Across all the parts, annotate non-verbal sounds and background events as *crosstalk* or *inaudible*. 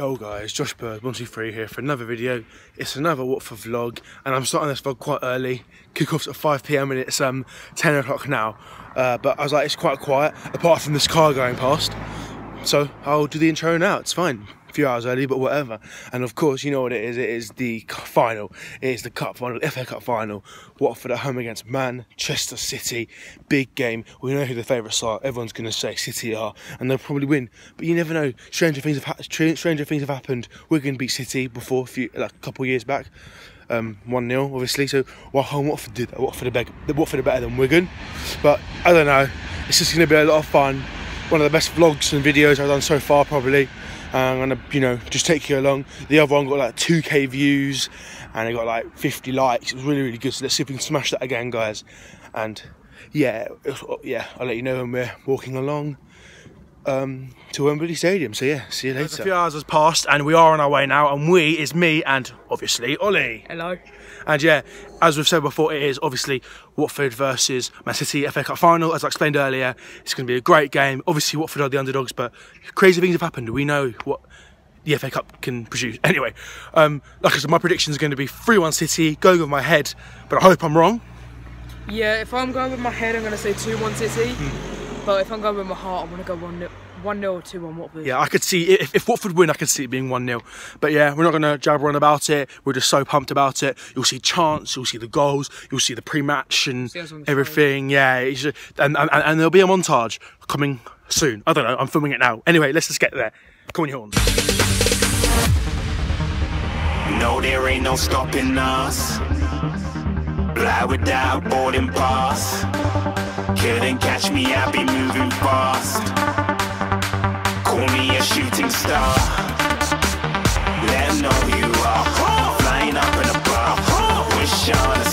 Yo guys, Josh Spurs, 123 here for another video. It's another Watford vlog and I'm starting this vlog quite early. Kick-off's at 5pm and it's um 10 o'clock now. Uh, but I was like, it's quite quiet, apart from this car going past. So I'll do the intro now, it's fine a few hours early, but whatever. And of course, you know what it is. It is the final. It is the cup final, FA Cup final. Watford at home against Manchester City. Big game. We know who the favourites are. Everyone's going to say City are, and they'll probably win. But you never know. Stranger things have stranger things have happened. Wigan beat City before, a, few, like a couple of years back. Um, 1 0, obviously. So while home Watford did that, Watford are, Watford are better than Wigan. But I don't know. It's just going to be a lot of fun. One of the best vlogs and videos I've done so far, probably. I'm gonna, you know, just take you along. The other one got like 2k views and it got like 50 likes. It was really, really good. So let's see if we can smash that again, guys. And yeah, yeah, I'll let you know when we're walking along um, to Wembley Stadium. So yeah, see you later. A few hours has passed and we are on our way now. And we is me and obviously Ollie. Hello. And yeah, as we've said before, it is obviously Watford versus Man City FA Cup final. As I explained earlier, it's going to be a great game. Obviously, Watford are the underdogs, but crazy things have happened. We know what the FA Cup can produce. *laughs* Anyway, um, like I said, my prediction is going to be 3-1 City, going with my head, but I hope I'm wrong. Yeah, if I'm going with my head, I'm going to say 2-1 City. Hmm. But if I'm going with my heart, I'm going to go 1-0. 1 0 or 2 1 Watford. Yeah, I could see if, if Watford win, I could see it being 1 0. But yeah, we're not going to jabber on about it. We're just so pumped about it. You'll see chants, you'll see the goals, you'll see the pre match and everything. Yeah, just, and, and, and there'll be a montage coming soon. I don't know, I'm filming it now. Anyway, let's just get there. Come on, your horns. No, there ain't no stopping us. Fly without boarding pass. Couldn't catch me, I be moving fast call a shooting star. Let know you are. Flying up in. Wish on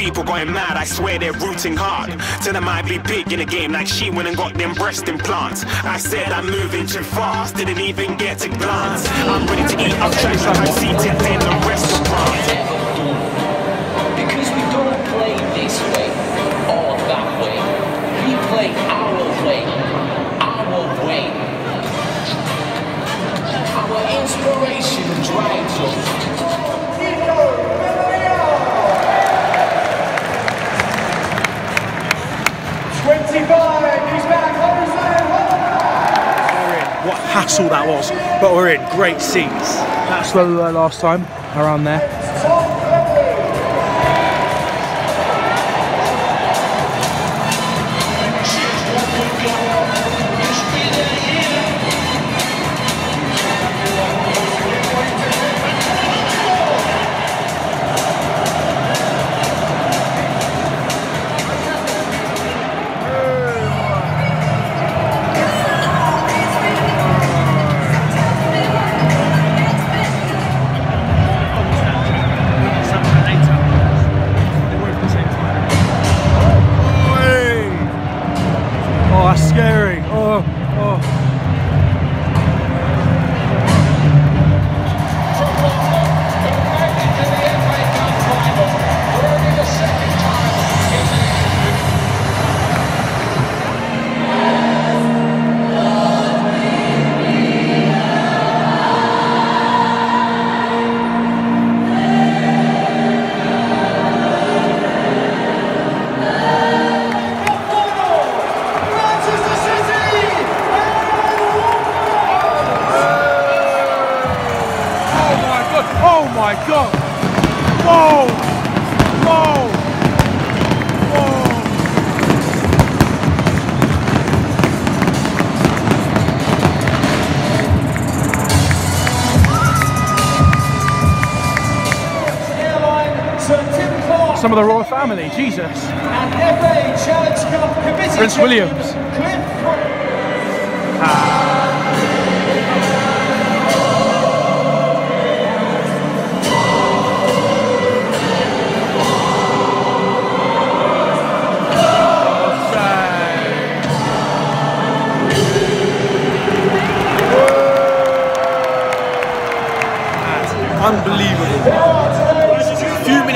people going mad, I swear they're rooting hard. Tell them I'd be big in the game like she went and got them breast implants. I said I'm moving too fast, didn't even get to glance. I'm ready to eat, I'm trying to I'm seated in the restaurant. Because we don't play this way or that way. We play our way, our way. Our inspiration drives us. Hassle that was, but we're in great seats. That's where we were last time, around there. Some of the royal family. Jesus. And FA Challenge Cup Committee Prince Williams. Cliff Unbelievable.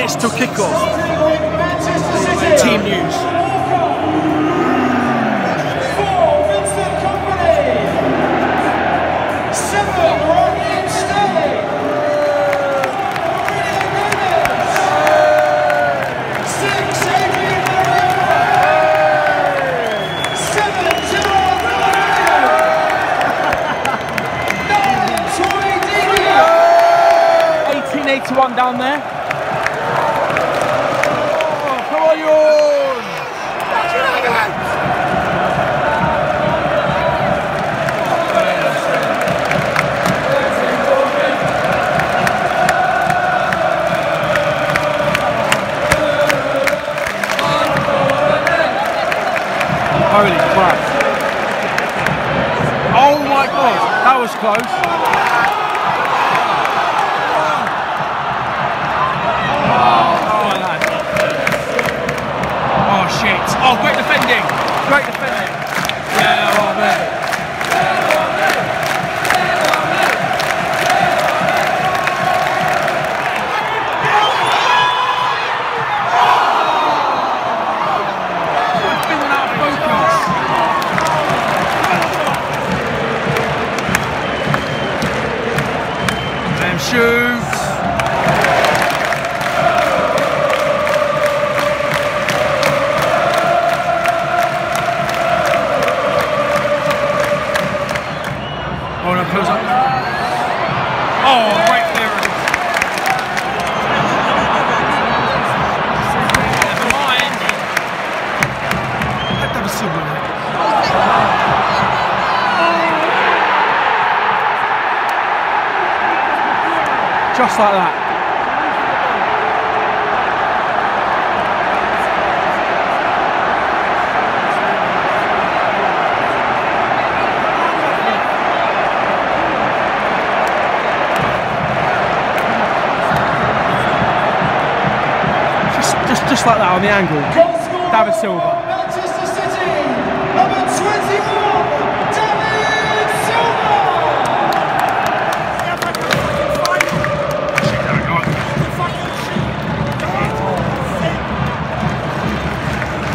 Minutes till kickoff. Team news. Close up. Oh, right there. Never mind. Let them see one. Just like that. Just, like that on the angle. David Silva. Manchester City, number 21,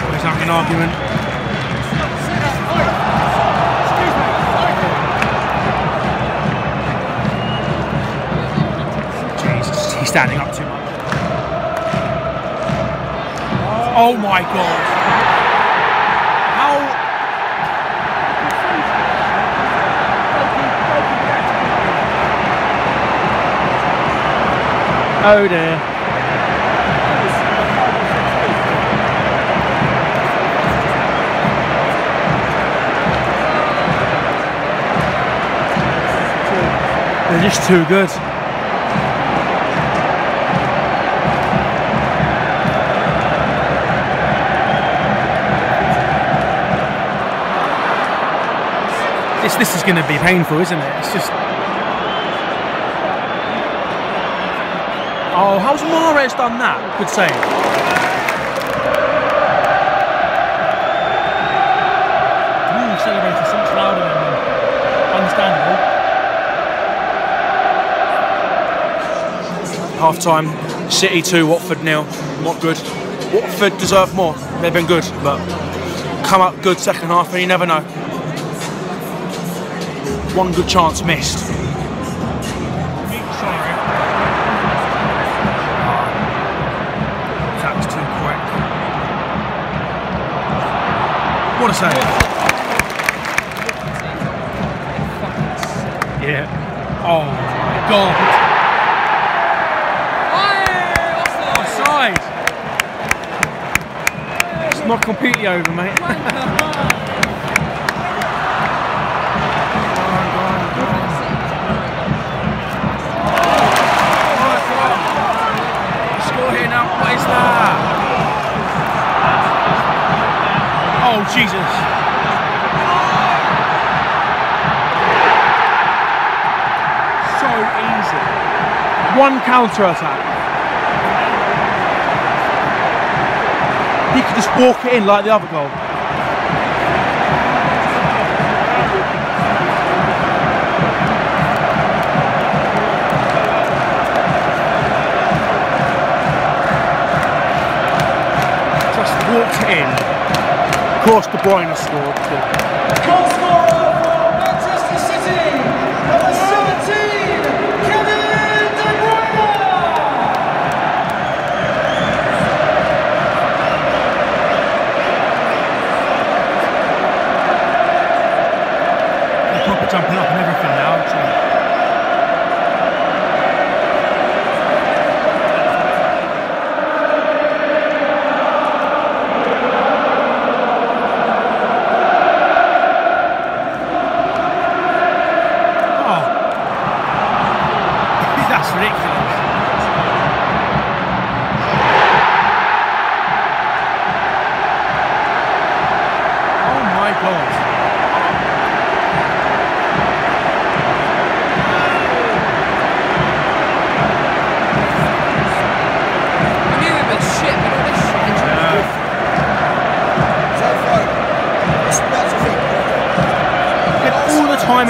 He's having an argument. Jesus, he's standing up too much. Oh my god. How Oh dear. They're just too good. This this is going to be painful, isn't it? It's just. Oh, how's Mares done that? Good save. Ooh, celebrating so much louder than them. Understandable. Half time, City 2, Watford nil. Not good. Watford deserve more. They've been good, but come up good second half, and you never know. One good chance missed. Sorry. That was too quick. What a save. Yeah. Oh my god. Offside. It's not completely over, mate. *laughs* Oh, Jesus. So easy. One counter attack. He could just walk it in like the other goal. Course, De Bruyne scored. Goal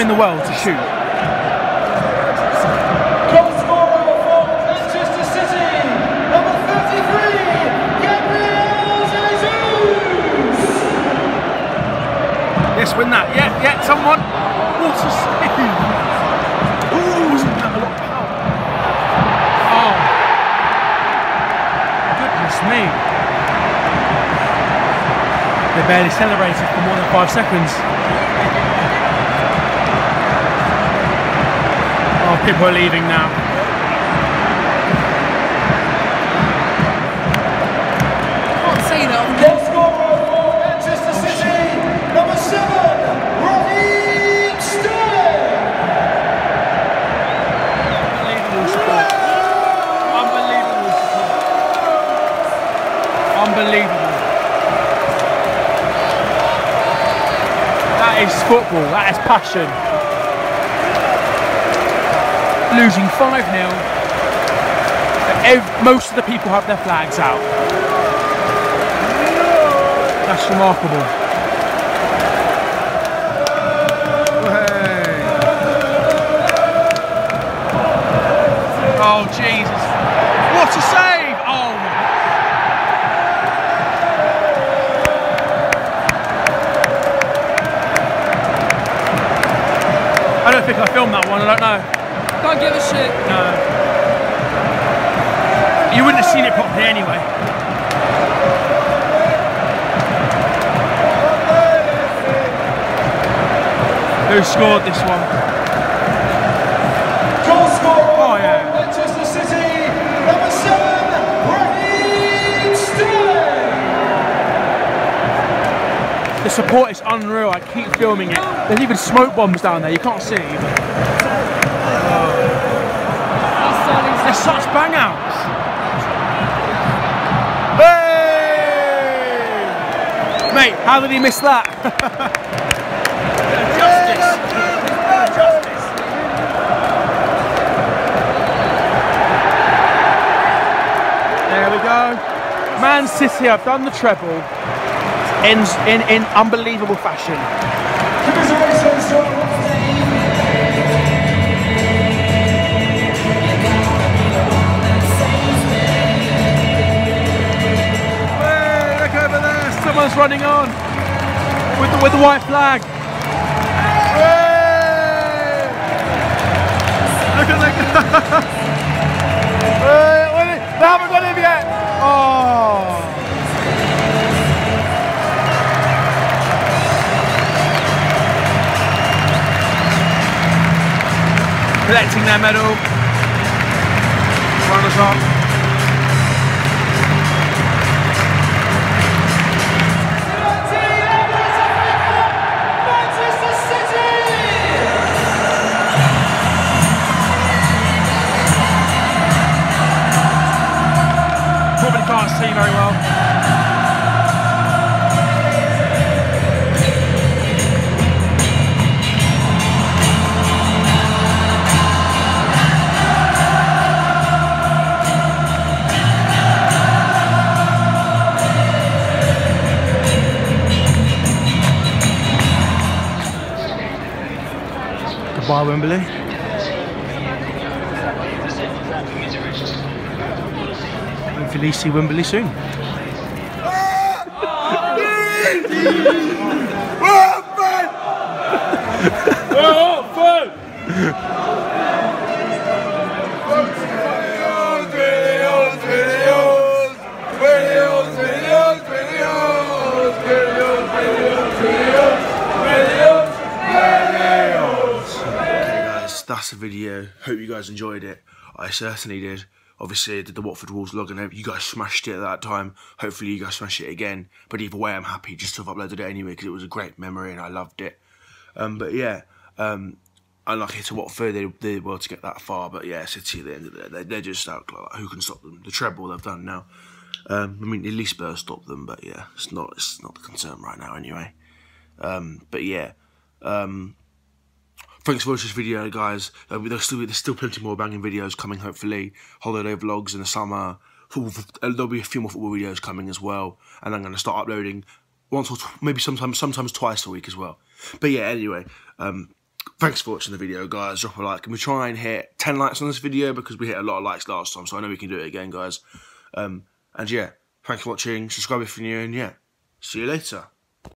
in the world to shoot. Goal scorer for Manchester City, number 33, Gabriel Jesus. Yes, win that. Yeah, yeah, someone. What a save. Ooh, wasn't that a lot of power? Oh. Goodness me. They barely celebrated for more than five seconds. People are leaving now. can't say that. Goal scorer for Manchester City, number 7, Raheem Sterling. Unbelievable support. Unbelievable support. Unbelievable. That is football. That is passion. Losing 5 0. Most of the people have their flags out. That's remarkable. Hey. Oh Jesus! What a save! Oh! I don't think I filmed that one. I don't know. Don't give a shit. No. You wouldn't have seen it properly anyway. Who scored this one? Goal scorer Oh, yeah. Manchester City, number 7, Raheem Sterling. The support is unreal. I keep filming it. There's even smoke bombs down there. You can't see. But such bang outs. Hey! Mate, how did he miss that? Justice. *laughs* Justice. There we go. Man City have done the treble in, in, in unbelievable fashion. Running on with the, with the white flag. Hey! Look at the *laughs* hey, they haven't got him yet. Oh. Collecting their medal. Runners up. Manchester Goodbye, Wembley. Hopefully, see Wembley soon. *laughs* Okay, that's the video. Hope you guys enjoyed it. I certainly did. Obviously, I did the Watford Wolves log and you guys smashed it at that time. Hopefully, you guys smash it again. But either way, I'm happy just to have uploaded it anyway because it was a great memory and I loved it. Um, but yeah, um, unlucky to Watford, they, they were to get that far. But yeah, City at the end of the day, they're, just out. Like, who can stop them? The treble they've done now. Um, I mean, at least Spurs stopped them, but yeah, it's not it's not the concern right now anyway. Um, but yeah, um, thanks for watching this video, guys. Uh, there's still there's still plenty more banging videos coming. Hopefully, holiday vlogs in the summer. Uh, there'll be a few more football videos coming as well, and I'm going to start uploading once or maybe sometimes sometimes twice a week as well. But yeah, anyway, um, thanks for watching the video, guys. Drop a like, and we try and hit 10 likes on this video because we hit a lot of likes last time, so I know we can do it again, guys. Um, and yeah, thanks for watching. Subscribe if you're new, and yeah, see you later.